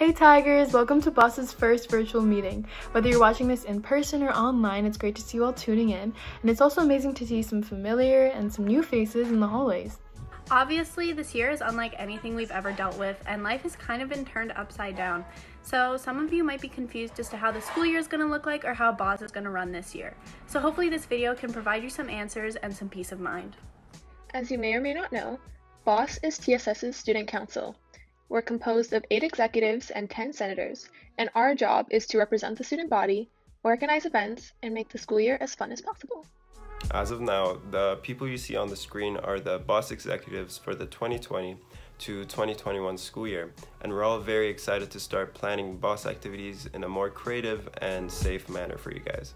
Hey Tigers, welcome to Boss's first virtual meeting. Whether you're watching this in person or online, it's great to see you all tuning in, and it's also amazing to see some familiar and some new faces in the hallways. Obviously, this year is unlike anything we've ever dealt with, and life has kind of been turned upside down. So, some of you might be confused as to how the school year is going to look like or how Boss is going to run this year. So, hopefully, this video can provide you some answers and some peace of mind. As you may or may not know, BOSS is TSS's student council. We're composed of eight executives and 10 senators, and our job is to represent the student body, organize events, and make the school year as fun as possible. As of now, the people you see on the screen are the boss executives for the 2020 to 2021 school year, and we're all very excited to start planning boss activities in a more creative and safe manner for you guys.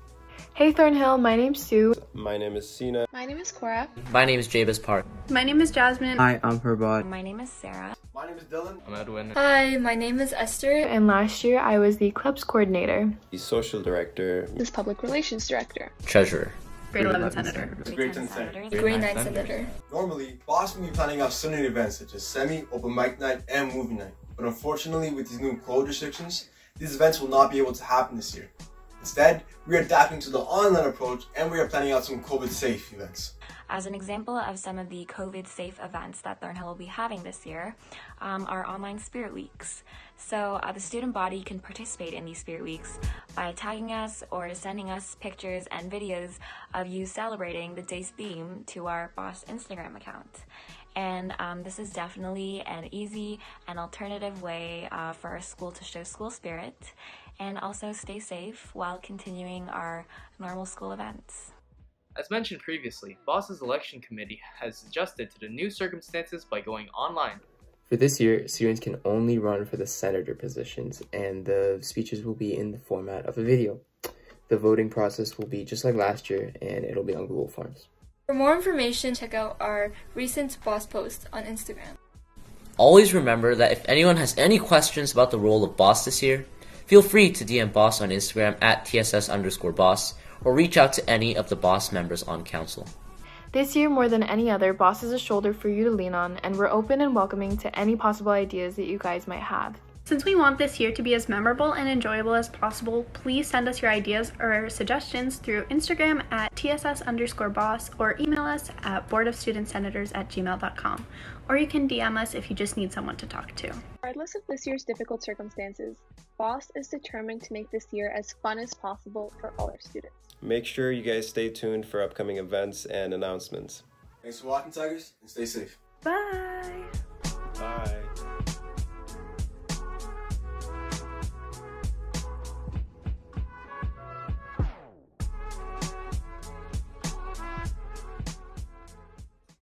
Hey Thornhill, my name's Sue. My name is Sina. My name is Cora. My name is Jabez Park. My name is Jasmine. Hi, I'm Herbot. My name is Sarah. My name is Dylan. I'm Edwin. Hi, my name is Esther. And last year I was the clubs coordinator, the social director, this public relations director, treasurer, grade 11 senator, grade 10 senator, grade 9 senator. Normally, boss will be planning out student events such as semi, open mic night, and movie night. But unfortunately, with these new closure restrictions, these events will not be able to happen this year. Instead, we are adapting to the online approach and we are planning out some COVID safe events. As an example of some of the COVID safe events that Thornhill will be having this year um, are online spirit weeks. So uh, the student body can participate in these spirit weeks by tagging us or sending us pictures and videos of you celebrating the day's theme to our boss Instagram account. And um, this is definitely an easy and alternative way uh, for our school to show school spirit and also stay safe while continuing our normal school events. As mentioned previously, Boss's election committee has adjusted to the new circumstances by going online. For this year, students can only run for the senator positions, and the speeches will be in the format of a video. The voting process will be just like last year, and it'll be on Google Forms. For more information, check out our recent boss post on Instagram. Always remember that if anyone has any questions about the role of boss this year, feel free to DM boss on Instagram at TSS underscore boss or reach out to any of the boss members on council. This year, more than any other, Boss is a shoulder for you to lean on, and we're open and welcoming to any possible ideas that you guys might have. Since we want this year to be as memorable and enjoyable as possible, please send us your ideas or suggestions through Instagram at TSS underscore boss or email us at boardofstudentsenators at gmail.com. Or you can DM us if you just need someone to talk to. Regardless of this year's difficult circumstances, BOSS is determined to make this year as fun as possible for all our students. Make sure you guys stay tuned for upcoming events and announcements. Thanks for watching, Tigers, and stay safe. Bye! Bye.